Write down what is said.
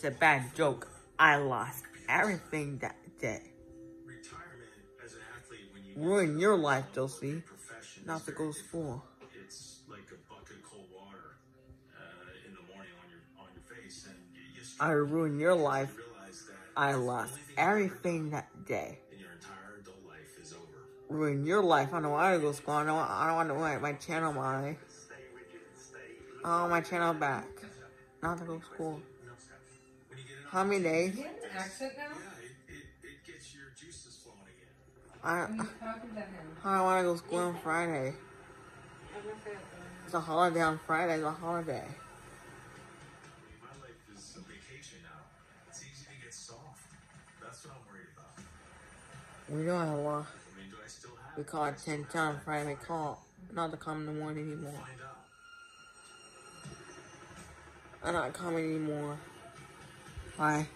It's a bad joke. I lost everything that day. Retirement as an athlete when you Ruin your life, Josie. Not to go to school. different. It's like a bucket of cold water uh, in the morning on your on your face, and you, you I ruined your life. I lost only thing you've ever everything that day. done your entire adult life is over. Ruin your life. I don't know why to go to school. I don't, I don't want to write my channel my Oh, my channel back. Not to go to school. When you get an How many days? You have an accent now? yeah, it, it, it gets your juices flowing again. I, When you talking to him? I don't want to go school on Friday. It's a holiday on Friday. It's a holiday. I mean, my life is a vacation now. It's easy to get soft. That's what I'm worried about. We don't have a lot. I mean, do I still have? We call it 10 times Friday. We call not to come in the morning anymore. I'm not coming anymore. Bye.